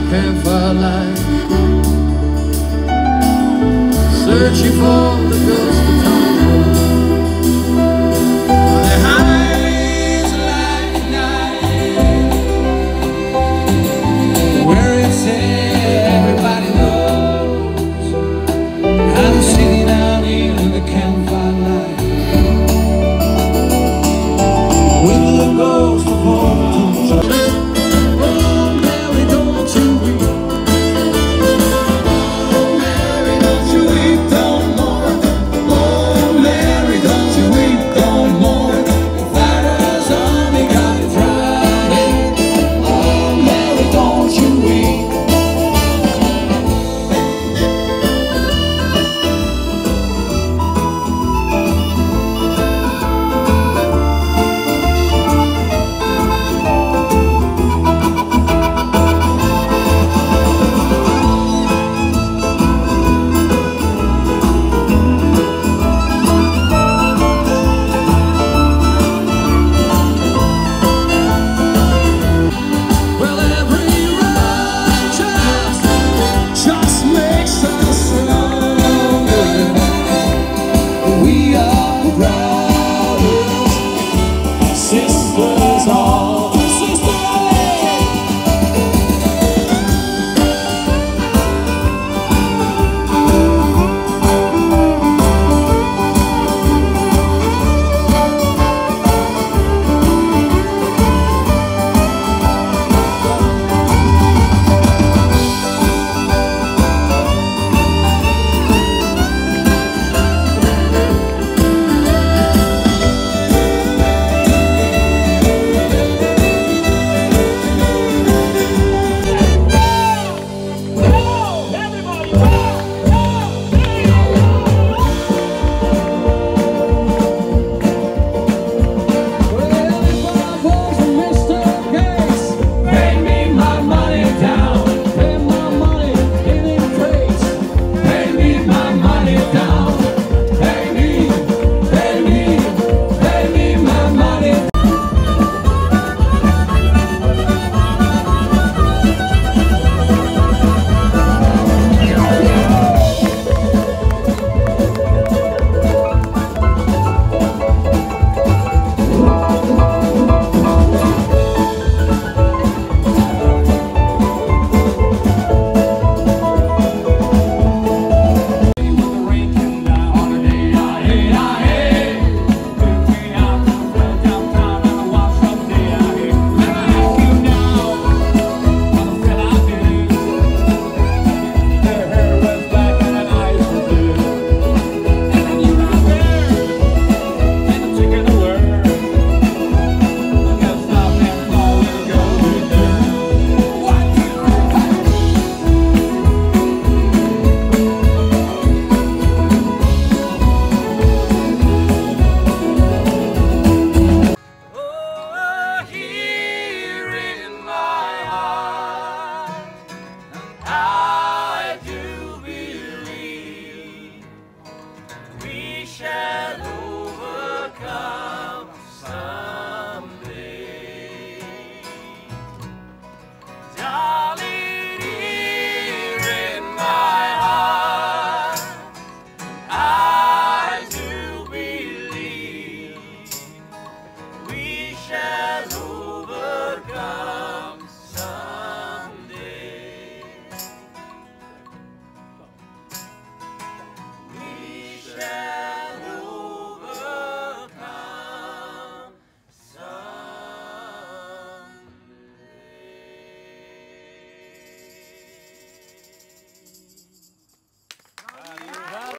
prepare for life. Searching for the ghost